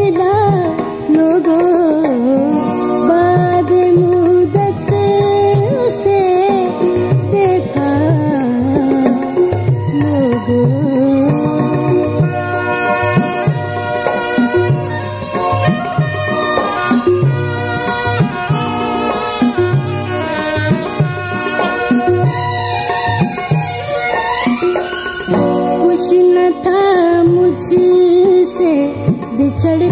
दिला लोगों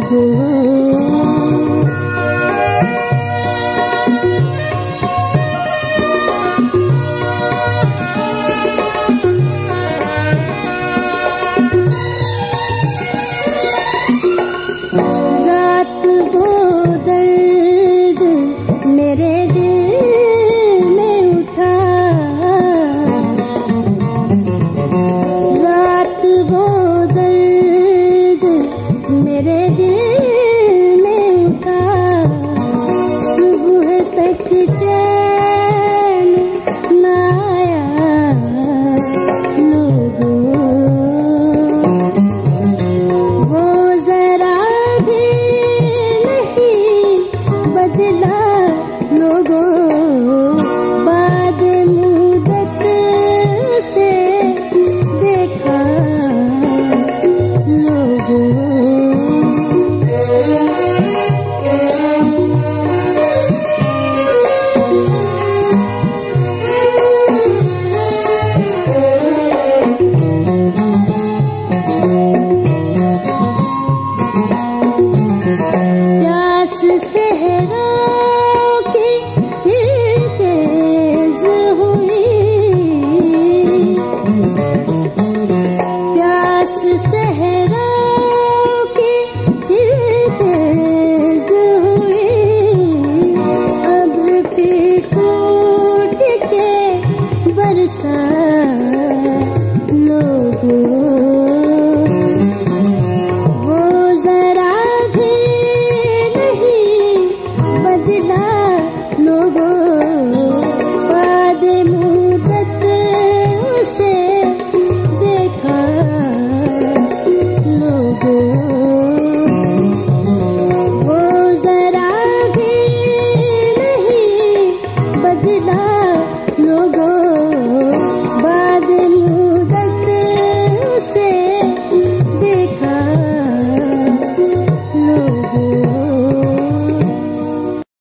ಹೋಗೋ